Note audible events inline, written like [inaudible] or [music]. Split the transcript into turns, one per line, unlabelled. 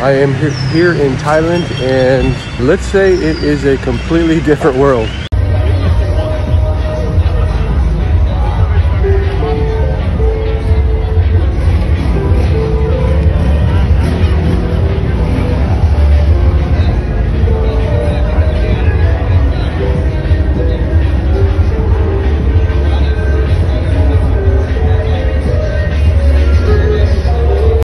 I am here in Thailand and let's say it is a completely [laughs] different world.